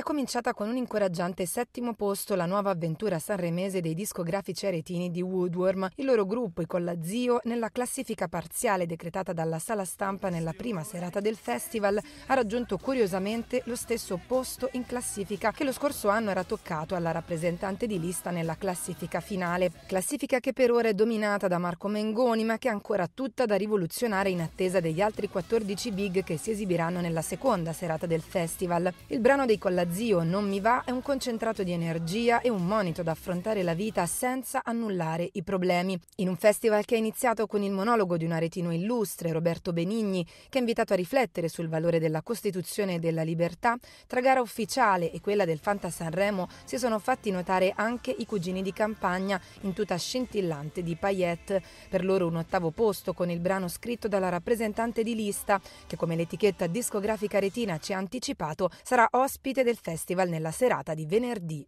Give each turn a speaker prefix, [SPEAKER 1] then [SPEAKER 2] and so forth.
[SPEAKER 1] È cominciata con un incoraggiante settimo posto la nuova avventura sanremese dei discografici aretini di Woodworm. Il loro gruppo, i Collazio, nella classifica parziale decretata dalla sala stampa nella prima serata del festival, ha raggiunto curiosamente lo stesso posto in classifica che lo scorso anno era toccato alla rappresentante di lista nella classifica finale. Classifica che per ora è dominata da Marco Mengoni, ma che è ancora tutta da rivoluzionare in attesa degli altri 14 big che si esibiranno nella seconda serata del festival. Il brano dei Collazio la zio non mi va è un concentrato di energia e un monito ad affrontare la vita senza annullare i problemi. In un festival che è iniziato con il monologo di un aretino illustre, Roberto Benigni, che ha invitato a riflettere sul valore della Costituzione e della libertà, tra gara ufficiale e quella del Fanta Sanremo si sono fatti notare anche i cugini di campagna in tuta scintillante di paillette. Per loro un ottavo posto con il brano scritto dalla rappresentante di lista, che come l'etichetta discografica retina ci ha anticipato, sarà ospite del del festival nella serata di venerdì.